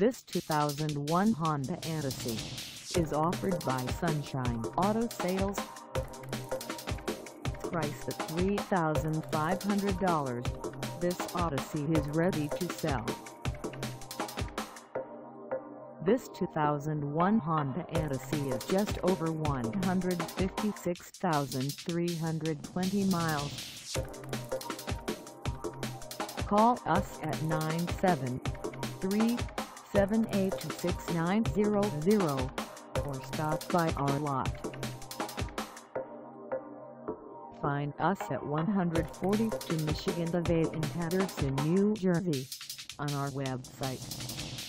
This 2001 Honda Odyssey is offered by Sunshine Auto Sales. Price at $3,500, this Odyssey is ready to sell. This 2001 Honda Odyssey is just over 156,320 miles. Call us at 973-782-6900 or stop by our lot. Find us at 142 Michigan Ave in Paterson, New Jersey on our website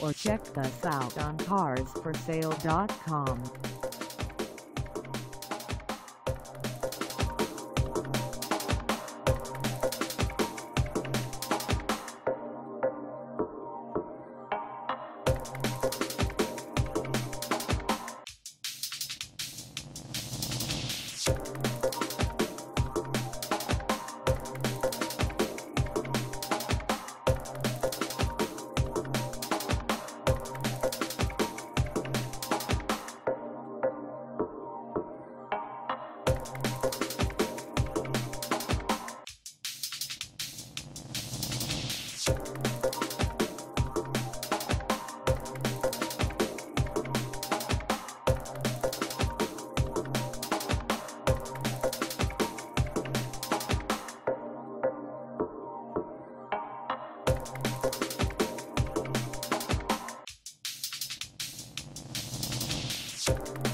or check us out on carsforsale.com. Thank